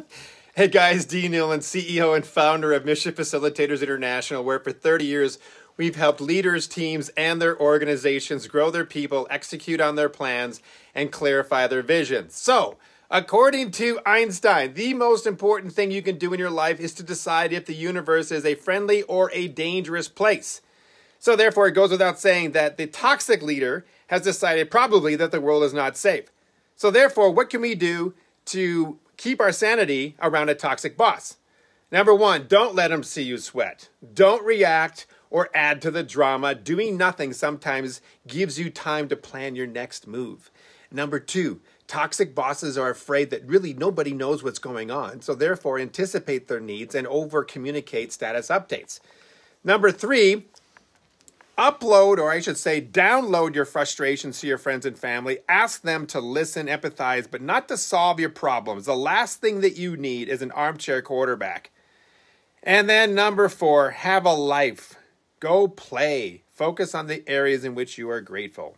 hey guys, Dean Nealon, CEO and founder of Mission Facilitators International, where for 30 years we've helped leaders, teams, and their organizations grow their people, execute on their plans, and clarify their vision. So, according to Einstein, the most important thing you can do in your life is to decide if the universe is a friendly or a dangerous place. So, therefore, it goes without saying that the toxic leader has decided probably that the world is not safe. So, therefore, what can we do to keep our sanity around a toxic boss? Number one, don't let them see you sweat. Don't react or add to the drama. Doing nothing sometimes gives you time to plan your next move. Number two, toxic bosses are afraid that really nobody knows what's going on, so therefore anticipate their needs and over communicate status updates. Number three, upload, or I should say, download your frustrations to your friends and family. Ask them to listen, empathize, but not to solve your problems. The last thing that you need is an armchair quarterback. And then number four, have a life. Go play. Focus on the areas in which you are grateful.